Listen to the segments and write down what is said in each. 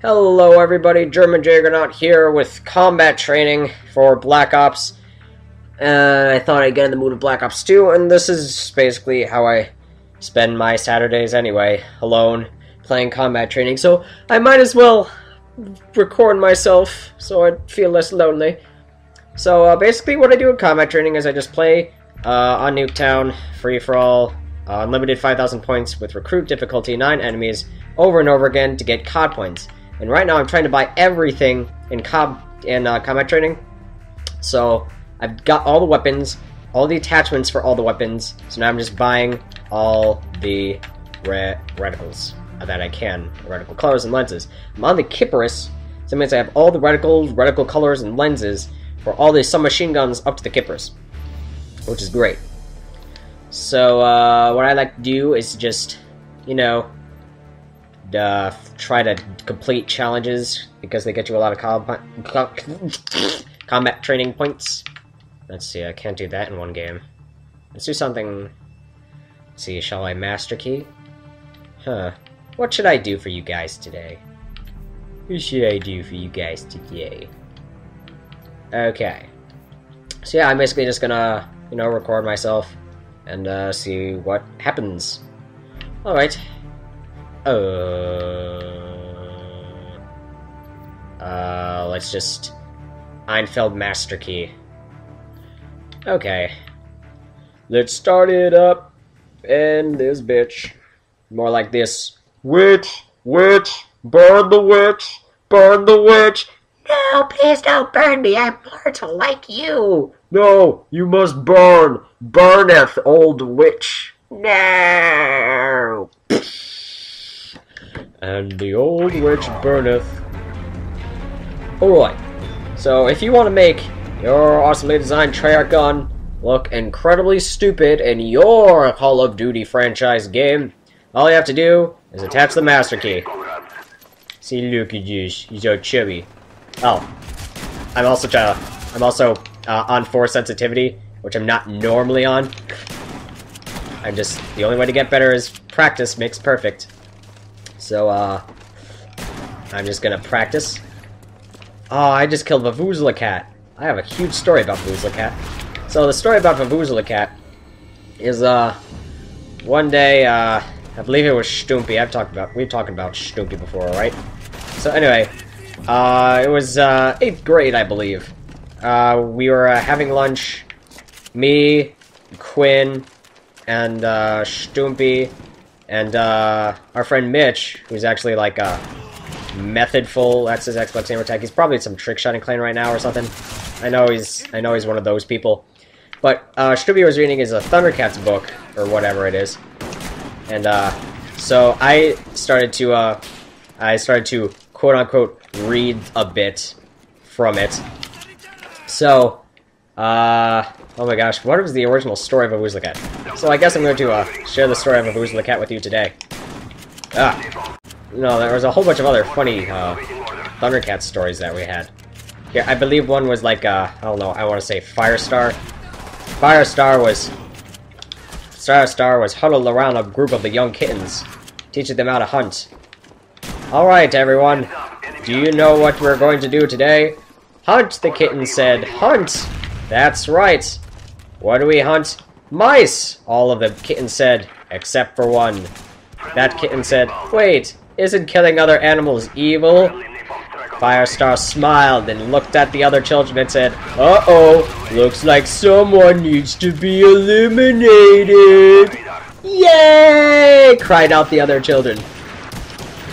Hello everybody, German Juggernaut here with combat training for Black Ops. Uh, I thought I'd get in the mood of Black Ops 2, and this is basically how I spend my Saturdays anyway, alone, playing combat training, so I might as well record myself so I feel less lonely. So uh, basically what I do in combat training is I just play uh, on Nuketown, free-for-all, uh, unlimited 5,000 points with recruit difficulty 9 enemies over and over again to get COD points. And right now I'm trying to buy everything in COD in uh, combat training. So I've got all the weapons, all the attachments for all the weapons. So now I'm just buying all the re reticles that I can, reticle colors and lenses. I'm on the Kiparis, so that means I have all the reticles, reticle colors, and lenses for all the submachine guns up to the Kiparis, which is great. So uh, what I like to do is just, you know, uh, try to complete challenges because they get you a lot of combat, combat training points. Let's see, I can't do that in one game. Let's do something. Let's see, shall I master key? Huh. What should I do for you guys today? What should I do for you guys today? Okay. So yeah, I'm basically just gonna, you know, record myself and uh, see what happens. Alright. Uh, uh, let's just Einfeld Master Key. Okay. Let's start it up. And this bitch. More like this. Witch! Witch! Burn the witch! Burn the witch! No, please don't burn me. I'm mortal like you. No, you must burn! Burneth, old witch! No. And the old witch burneth. Alright, so if you want to make your awesomely designed Treyarch gun look incredibly stupid in your Call of Duty franchise game, all you have to do is attach the master key. See, look at this, he's so chubby. Oh, I'm also trying to, I'm also uh, on force sensitivity, which I'm not normally on. I'm just, the only way to get better is practice makes perfect. So, uh, I'm just gonna practice. Oh, I just killed Vuvuzela Cat. I have a huge story about Vuvuzela Cat. So, the story about Vuvuzela Cat is, uh, one day, uh, I believe it was Stumpy. I've talked about, we've talked about Stumpy before, right? So, anyway, uh, it was, uh, 8th grade, I believe. Uh, we were uh, having lunch. Me, Quinn, and, uh, Stumpy, and uh, our friend Mitch, who's actually like a methodful, that's his Xbox gamer tag. He's probably some trick shotting clan right now or something. I know he's I know he's one of those people. But uh, Stumpy was reading is a Thundercats book or whatever it is, and uh, so I started to uh, I started to quote unquote read a bit from it. So uh, oh my gosh, what was the original story of Vuvuzela Cat? So I guess I'm going to uh, share the story of Vuvuzela Cat with you today. Ah, no, there was a whole bunch of other funny uh, Thundercat stories that we had. Here, I believe one was like, uh, I don't know, I want to say Firestar. Firestar was... Firestar was huddled around a group of the young kittens, teaching them how to hunt. Alright, everyone. Do you know what we're going to do today? Hunt, the kitten said. Hunt! That's right. What do we hunt? Mice! All of the kittens said, except for one. That kitten said, Wait, isn't killing other animals evil? Firestar smiled and looked at the other children and said, Uh-oh, looks like someone needs to be eliminated. Yay! cried out the other children.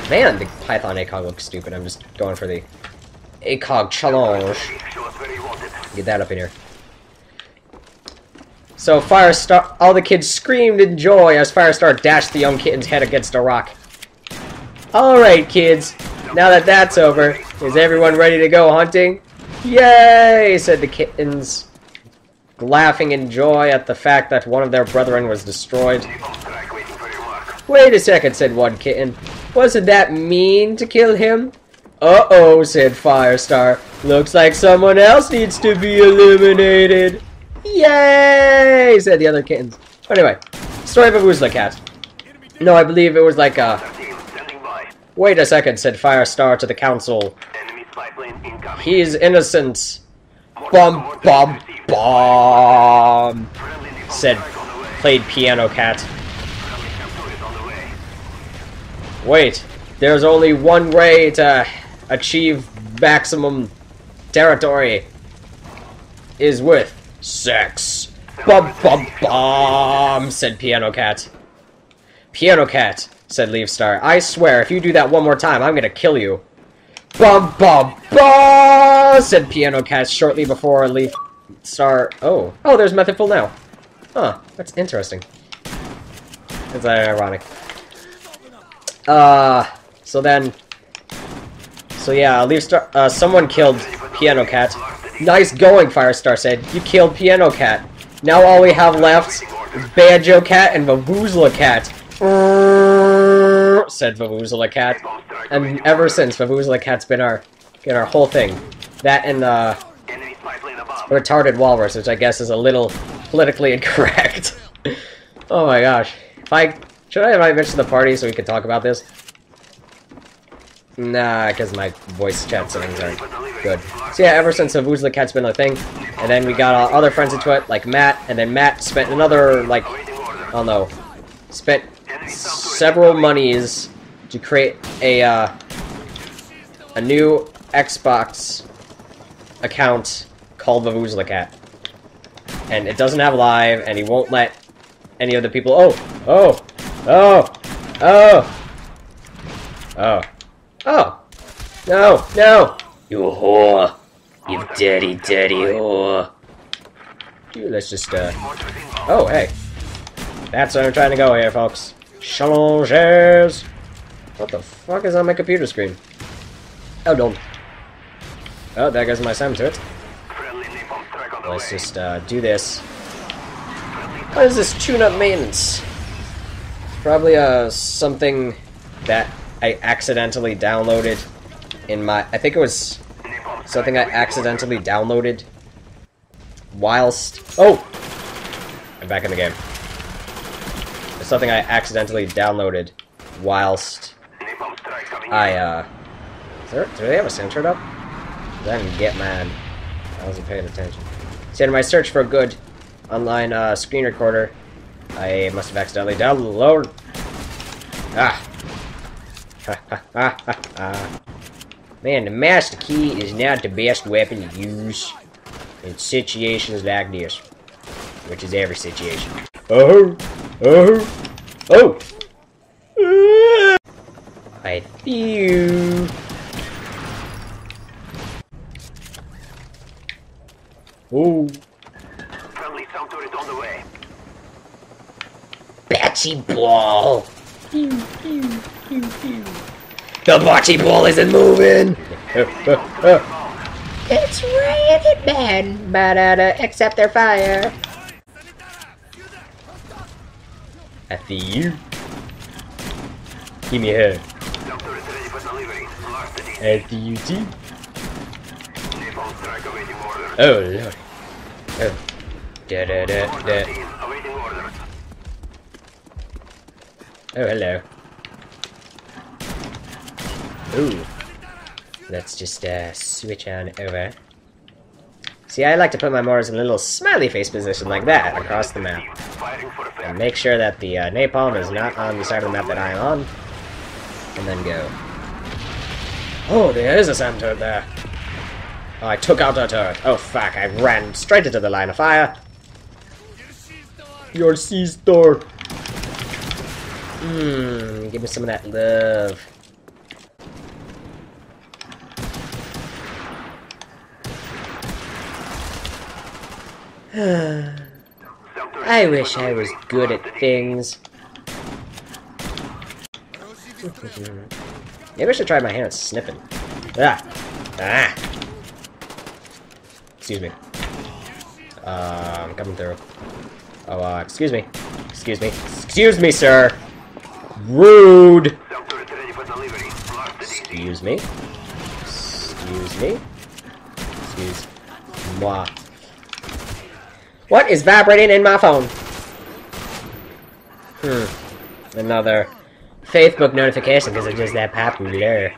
Man, the Python ACOG looks stupid. I'm just going for the ACOG challenge. Get that up in here. So Firestar, all the kids screamed in joy as Firestar dashed the young kitten's head against a rock. Alright, kids. Now that that's over, is everyone ready to go hunting? Yay, said the kittens, laughing in joy at the fact that one of their brethren was destroyed. Wait a second, said one kitten. Wasn't that mean to kill him? Uh-oh, said Firestar. Looks like someone else needs to be eliminated. Yay! said the other kittens. But Anyway, story of a Woozla cat. No, I believe it was like, uh... Wait a second, said Firestar to the council. He's innocent. Coordinates bum bum, said played Piano Cat. Wait, there's only one way to achieve maximum territory. Is with sex. Bum bum bum, said Piano Cat. Piano Cat, said Leaf Star. I swear, if you do that one more time, I'm gonna kill you. Bum bum bum, said Piano Cat shortly before Leaf Star. Oh, oh, there's Methodful now. Huh, that's interesting. That's ironic. Uh, so then, so yeah, Leaf Star. Uh, someone killed Piano Cat. Nice going, Firestar said. You killed Piano Cat. Now all we have left is Banjo Cat and Vuvuzela Cat. Said Vuvuzela Cat. And ever since, Vuvuzela Cat's been our, been our whole thing. That and uh, plane above. retarded walrus, which I guess is a little politically incorrect. oh my gosh. If I should I invite Mitch to the party so we can talk about this? Nah, because my voice chat settings aren't good. So yeah, ever since Vuvuzela Cat's been a thing, and then we got uh, other friends into it, like Matt, and then Matt spent another, like, I don't know, spent several monies to create a, uh, a new Xbox account called Vuvuzela Cat. And it doesn't have live, and he won't let any of the people. Oh! Oh! Oh! Oh! Oh. Oh! No! No! You whore! You dirty, dirty whore! Dude, let's just, uh. Oh, hey. That's where I'm trying to go here, folks. Challenges! What the fuck is on my computer screen? Oh, don't. Oh, there goes my sound to it. Let's just uh, do this. What is this tune-up maintenance? Probably uh something that I accidentally downloaded in my. I think it was something I accidentally downloaded whilst. Oh, I'm back in the game. It's something I accidentally downloaded whilst I uh. There, do they have a soundtrack up? didn't get mad. I wasn't paying attention. So in my search for a good online uh, screen recorder, I must have accidentally downloaded. Ah. Ha, ha, ha, ha, ha. Man, the master key is not the best weapon to use in situations like this, which is every situation. Oh, oh, oh. I feel. Oh, Friendly SAM turret on the way. Bocce ball. The bocce ball isn't moving. It's raining men, but uh, accept their fire. After you. Give me a hug. SAM turret ready for delivery. Large city. After you too. Napalm strike awaiting order. Oh lord. Oh. Da da da da. seen. Awaiting order. Oh hello. Ooh. Let's just uh, switch on over. See, I like to put my mortars in a little smiley face position like that across the map. And make sure that the uh, napalm is not on the side of the map that I am on. And then go. Oh, there is a SAM turret there. Oh, I took out that turret. Oh, fuck. I ran straight into the line of fire. Your sea store. Mmm, give me some of that love. I wish I was good at things. Maybe I should try my hand at sniffing. Ah! Ah! Excuse me. Uh, I'm coming through. Oh, uh, excuse me. Excuse me. Excuse me, sir! Rude! Excuse me. Excuse me. Excuse moi. What is vibrating in my phone? Hmm. Another Facebook notification because it's just that popular.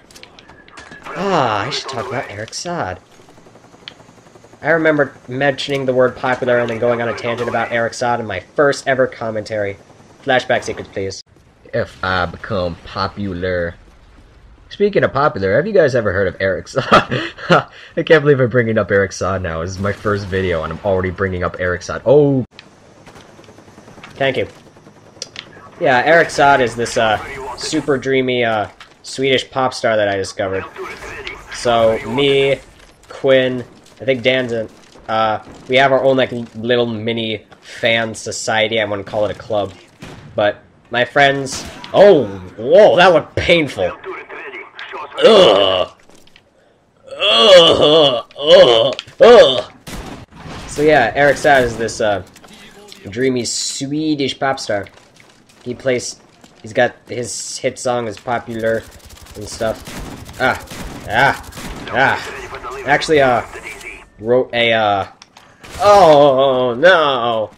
Ah, I should talk about Eric Saade. I remember mentioning the word popular and then going on a tangent about Eric Saade in my first ever commentary. Flashback sequence, please. If I become popular. Speaking of popular, have you guys ever heard of Eric? I can't believe I'm bringing up Eric Saade now. This is my first video and I'm already bringing up Eric Saade. Oh! Thank you. Yeah, Eric Saade is this uh, super dreamy uh, Swedish pop star that I discovered. So, me, Quinn, I think Dan's in, uh, we have our own like little mini fan society. I wouldn't call it a club. But my friends... Oh, whoa, that looked painful. Ugh. Ugh. Ugh. Ugh. So yeah, Eric Saade is this uh, dreamy Swedish pop star. He plays. He's got his hit song is popular and stuff. Ah, ah, ah. Actually, uh, wrote a uh. Oh no!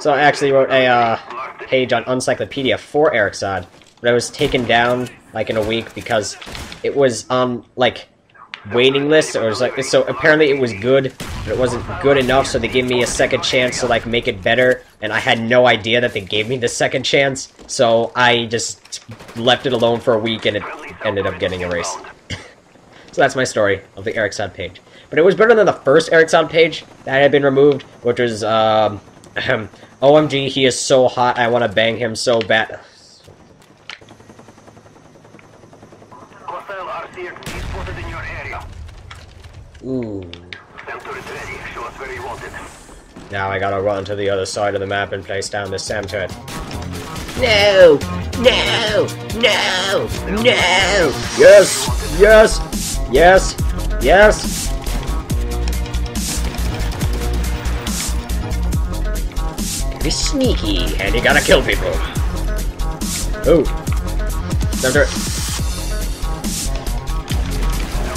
So I actually wrote a uh, page on Encyclopedia for Eric Saade, but it was taken down like in a week because it was on like waiting list or it was like so apparently it was good but it wasn't good enough so they gave me a second chance to like make it better and I had no idea that they gave me the second chance so I just left it alone for a week and it ended up getting erased. So that's my story of the Eric Saade page. But it was better than the first Eric Saade page that had been removed which was um OMG he is so hot I want to bang him so bad Hostile RCXD spotted in your area. Ooh. SAM turret ready. Show us where you want Now I gotta run to the other side of the map and place down this SAM turret. No! No! No! No! Yes! Yes! Yes! Yes! Be sneaky, and you gotta kill people. Oh. SAM turret.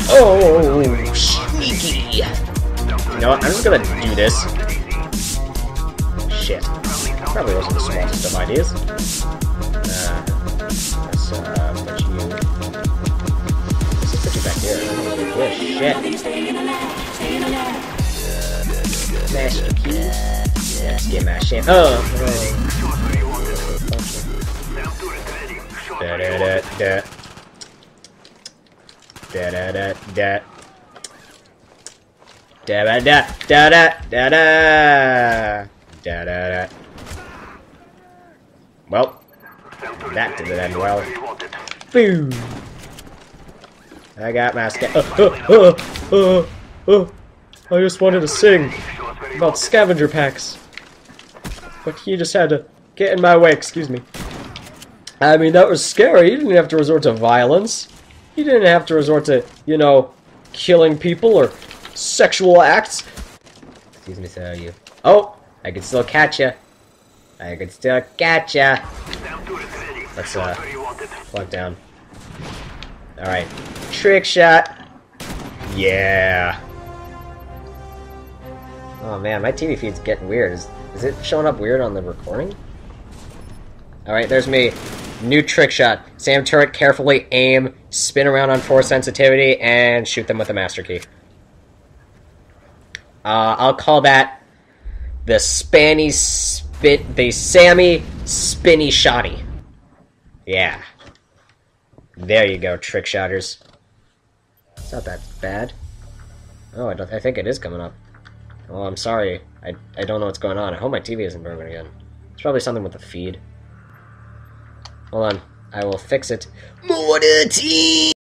Oh, sneaky. You know what? I'm just gonna do this. Shit. Probably wasn't the smartest of ideas. Uh, let's uh, put you. Let's just put you back here. Oh shit. Master key. Let's get my shit. Oh. Da da da da. Da da da da. Da da da da da da da da da da. Well, That didn't end well. you boom. I got my sca- uh, uh, uh, uh, I just wanted to sing you about scavenger packs. But he just had to get in my way, excuse me. I mean, that was scary. He didn't have to resort to violence. He didn't have to resort to, you know, killing people or sexual acts. Excuse me, sir, you. Oh, I can still catch ya. I can still catch ya. SAM turret ready. Let's, uh. Plug down. Alright. Trick shot. Yeah. Oh man, my TV feed's getting weird. Is, is it showing up weird on the recording? Alright, there's me. New trick shot. Sam turret, carefully aim, spin around on force sensitivity, and shoot them with a master key. Uh, I'll call that the Spanny Spit, the Sammy Spinny Shotty. Yeah. There you go, trick shotters. It's not that bad. Oh, I, don't, I think it is coming up. Oh, I'm sorry. I, I don't know what's going on. I hope my TV isn't broken again. It's probably something with the feed. Hold on. I will fix it. Mortar team!